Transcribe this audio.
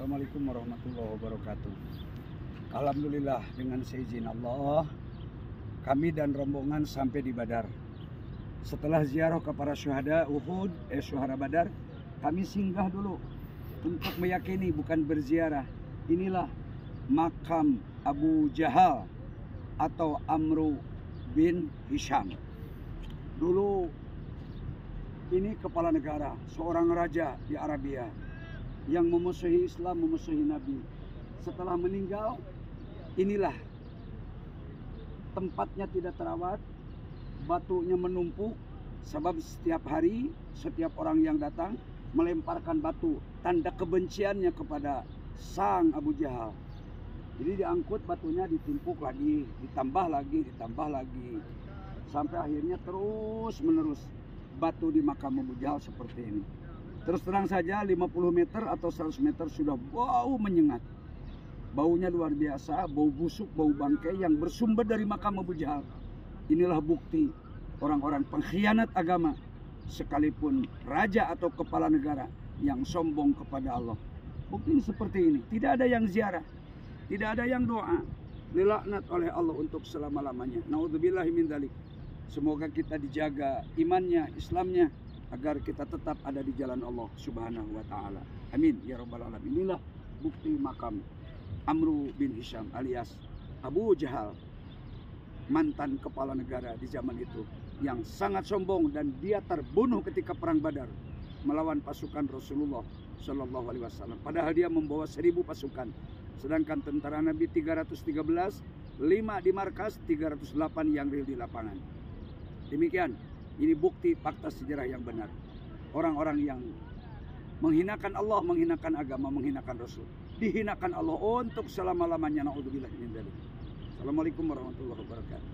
Assalamualaikum warahmatullahi wabarakatuh. Alhamdulillah dengan seizin Allah kami dan rombongan sampai di Badar. Setelah ziarah ke para syuhada Uhud, eh syuhada Badar, kami singgah dulu untuk meyakini bukan berziarah. Inilah makam Abu Jahal atau Amru bin Hisham. Dulu ini kepala negara, seorang raja di Arabia yang memusuhi Islam, memusuhi Nabi. Setelah meninggal, inilah tempatnya tidak terawat, batunya menumpuk, sebab setiap hari setiap orang yang datang melemparkan batu, tanda kebenciannya kepada sang Abu Jahal. Jadi diangkut batunya ditimpuk lagi, ditambah lagi, ditambah lagi. Sampai akhirnya terus menerus batu di makam Abu Jahal seperti ini. Terus terang saja 50 meter atau 100 meter sudah bau menyengat. Baunya luar biasa, bau busuk, bau bangkai yang bersumber dari makam Abu Jahal. Inilah bukti orang-orang pengkhianat agama sekalipun raja atau kepala negara yang sombong kepada Allah. Bukti seperti ini, tidak ada yang ziarah, tidak ada yang doa, dilaknat oleh Allah untuk selama-lamanya. Nauzubillahi. Semoga kita dijaga imannya, Islamnya, agar kita tetap ada di jalan Allah Subhanahu wa taala. Amin ya rabbal alamin. Inilah bukti makam Amru bin Hisham alias Abu Jahal mantan kepala negara di zaman itu yang sangat sombong dan dia terbunuh ketika perang Badar melawan pasukan Rasulullah Shallallahu Alaihi Wasallam. Padahal dia membawa seribu pasukan, sedangkan tentara Nabi 313, 5 di markas, 308 yang real di lapangan. Demikian ini bukti fakta sejarah yang benar. Orang-orang yang menghinakan Allah, menghinakan agama, menghinakan Rasul. Dihinakan Allah untuk selama-lamanya. Assalamualaikum warahmatullahi wabarakatuh.